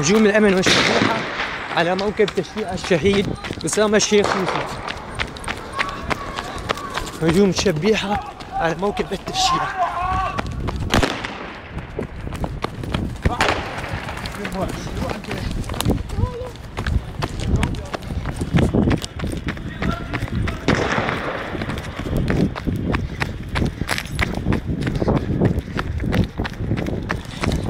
هجوم الأمن والشرطة على موكب تشييع الشهيد أسامة الشيخ يوسف هجوم شبيحة على موكب التشييع Thank you.